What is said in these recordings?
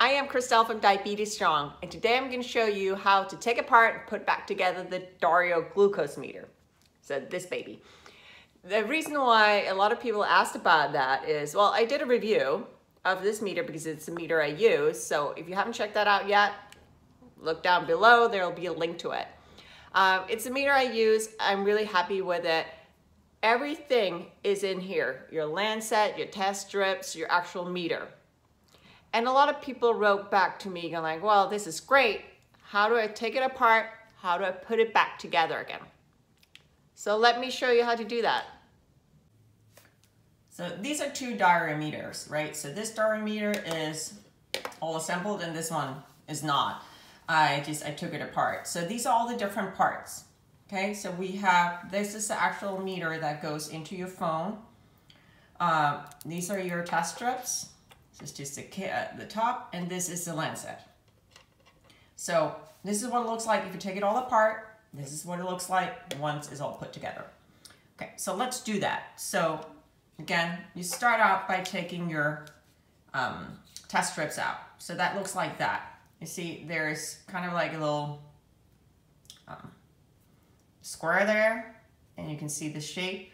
I am Christel from Diabetes Strong, and today I'm going to show you how to take apart and put back together the Dario glucose meter. So this baby. The reason why a lot of people asked about that is, well, I did a review of this meter because it's the meter I use. So if you haven't checked that out yet, look down below, there'll be a link to it. Um, it's a meter I use, I'm really happy with it. Everything is in here, your Lancet, your test strips, your actual meter. And a lot of people wrote back to me going like, well, this is great. How do I take it apart? How do I put it back together again? So let me show you how to do that. So these are two Dario meters, right? So this Dario meter is all assembled and this one is not. I just, I took it apart. So these are all the different parts. Okay, so we have, this is the actual meter that goes into your phone. Uh, these are your test strips. This is just the, uh, the top, and this is the Lancet. So this is what it looks like if you take it all apart. This is what it looks like once it's all put together. Okay, so let's do that. So again, you start out by taking your um, test strips out. So that looks like that. You see there's kind of like a little um, square there, and you can see the shape.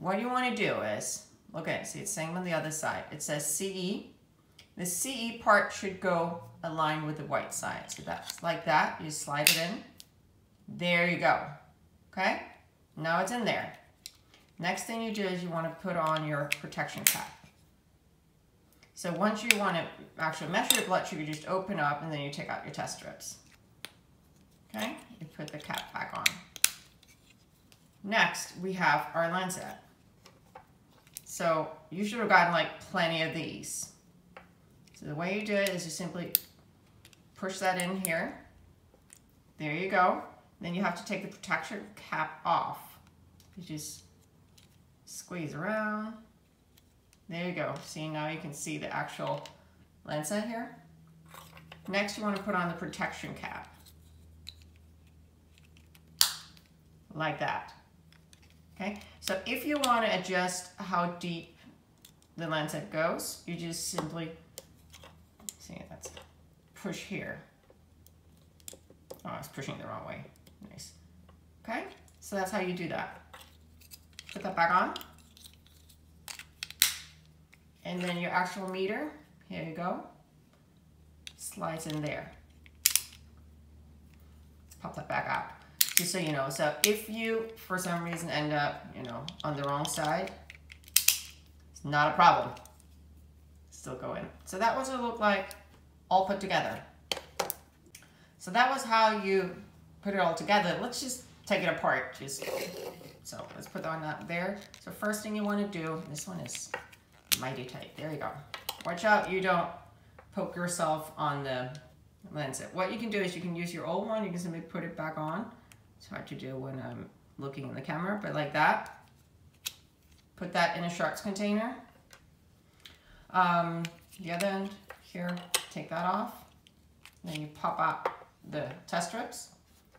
What you want to do is Okay, see it's same on the other side. It says CE. The CE part should go aligned with the white side. So that's like that. You slide it in. There you go. Okay? Now it's in there. Next thing you do is you want to put on your protection cap. So once you want to actually measure your blood sugar, you just open up and then you take out your test strips. Okay? You put the cap back on. Next, we have our Lancet. So you should have gotten like plenty of these. So the way you do it is you simply push that in here. There you go. Then you have to take the protection cap off. You just squeeze around. There you go. See, now you can see the actual Lancet here. Next, you want to put on the protection cap. Like that. Okay, so if you want to adjust how deep the Lancet goes, you just simply, see that's push here. Oh, I was pushing the wrong way. Nice. Okay, so that's how you do that. Put that back on. And then your actual meter, here you go, slides in there. Let's pop that back out just so you know. So if you, for some reason, end up, you know, on the wrong side, it's not a problem. Still go in. So that was what it looked like all put together. So that was how you put it all together. Let's just take it apart. Just So let's put that on that there. So first thing you want to do, this one is mighty tight. There you go. Watch out you don't poke yourself on the Lancet. What you can do is you can use your old one. You can simply put it back on. It's hard to do when I'm looking in the camera, but like that. Put that in a sharps container. Um, the other end here, take that off. Then you pop out the test strips.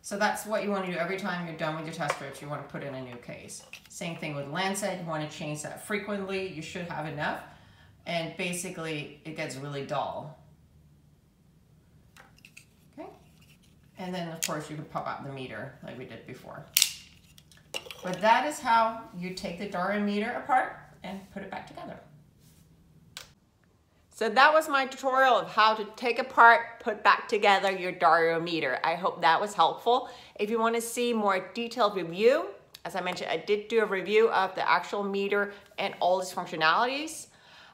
So that's what you want to do every time you're done with your test strips. You want to put in a new case. Same thing with Lancet. You want to change that frequently. You should have enough. And basically, it gets really dull. And then of course you can pop out the meter like we did before. But that is how you take the Dario meter apart and put it back together. So that was my tutorial of how to take apart, put back together your Dario meter. I hope that was helpful. If you want to see more detailed review, as I mentioned, I did do a review of the actual meter and all its functionalities.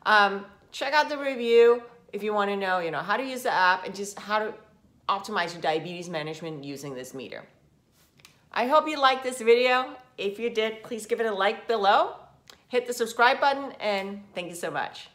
Um, check out the review if you want to know, you know, how to use the app and just how to optimize your diabetes management using this meter. I hope you liked this video. If you did, please give it a like below. Hit the subscribe button and thank you so much.